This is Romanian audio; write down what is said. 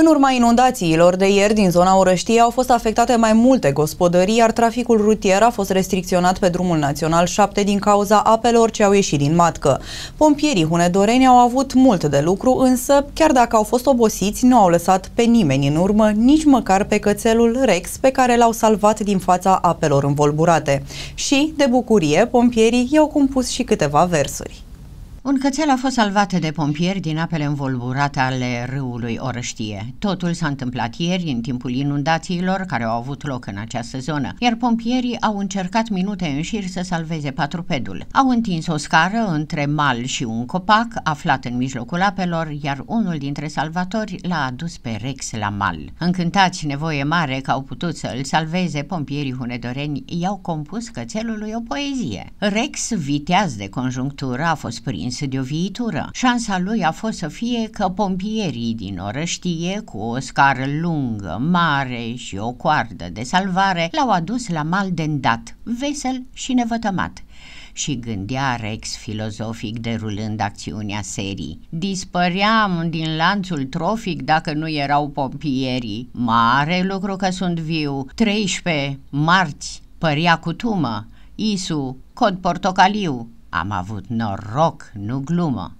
În urma inundațiilor de ieri din zona Orăștiei au fost afectate mai multe gospodării, iar traficul rutier a fost restricționat pe drumul național 7 din cauza apelor ce au ieșit din matcă. Pompierii hunedoreni au avut mult de lucru, însă, chiar dacă au fost obosiți, nu au lăsat pe nimeni în urmă, nici măcar pe cățelul Rex, pe care l-au salvat din fața apelor învolburate. Și, de bucurie, pompierii i-au compus și câteva versuri. Un cățel a fost salvat de pompieri din apele învolburate ale râului Orăștie. Totul s-a întâmplat ieri în timpul inundațiilor care au avut loc în această zonă, iar pompierii au încercat minute în șir să salveze patrupedul. Au întins o scară între mal și un copac aflat în mijlocul apelor, iar unul dintre salvatori l-a adus pe Rex la mal. Încântați nevoie mare că au putut să îl salveze, pompierii hunedoreni i-au compus cățelului o poezie. Rex, viteaz de conjunctură, a fost prins convins de o viitură. Șansa lui a fost să fie că pompierii din orăștie, cu o scară lungă, mare și o coardă de salvare, l-au adus la mal de îndat, vesel și nevătămat și gândea Rex filozofic derulând acțiunea serii. Dispăream din lanțul trofic dacă nu erau pompierii. Mare lucru că sunt viu. 13 marți, părea cu tumă. Isu, cod portocaliu, am avut noroc, nu glumă.